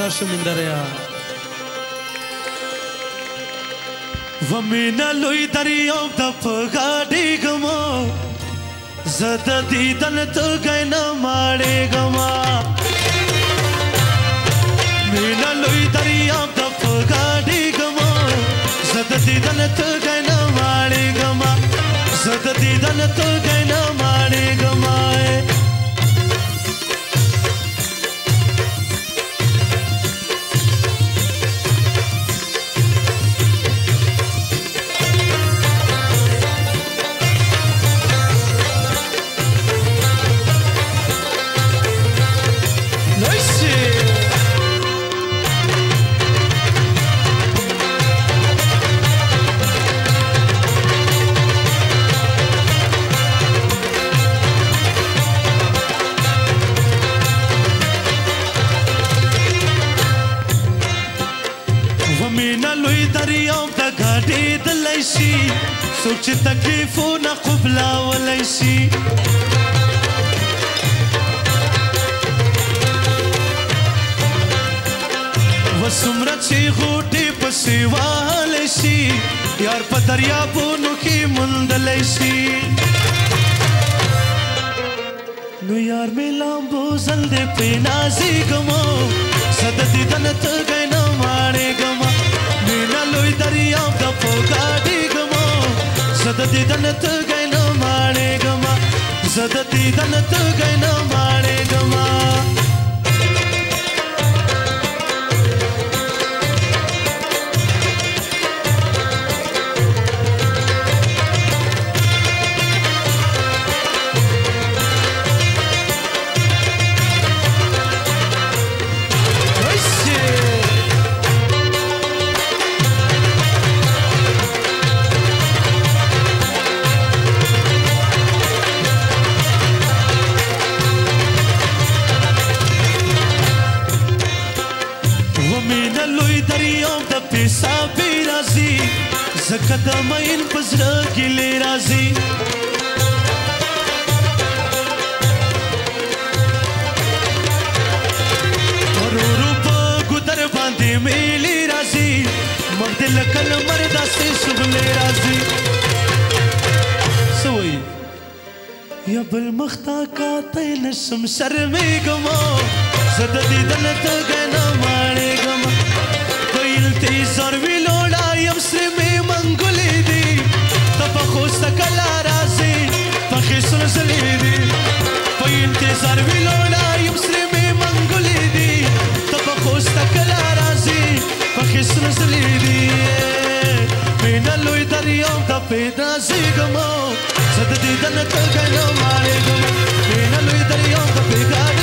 سرشو مندریا ومینا لوی دریاب د پغاډی ګما زد دیدن ته غینا ماړې ګما مینا لوی دریاب د پغاډی ګما زد دیدن ته غینا ماړې ګما زد دیدن ته غینا ماړې ګما مینا لوی دریاو ته غاډېدلی شي څوک چې تکلیفونه قبلاولی شي وسومره چې غوټې پسې واهلی شي یار په دریابونو کې موندلی شي نو یار مې لامبوزل دی پرې نازېږم زه د دیدنه ته زد دیدن تگی نمانه گما زد دیدن تگی نمانه گما پی صافی رازی زکه د مین پزړه کې لې رازی ورورو په ګدر باندې میلی رازی مرد لکل مرد اسې سبلې رازی سوي یا بل مختا کا تل شم شرمې ګمو زد دې دلته غنا غزلې دي په انتظار ویلو لایم سرې مې منګولې دي ته په خوسته کله راځي په خیس نزلې دي مینه لوی دریاب ته پیدا زیږم زه د دیدن ته ګنه ماړېږم مینه لوی دریاب ته پیدا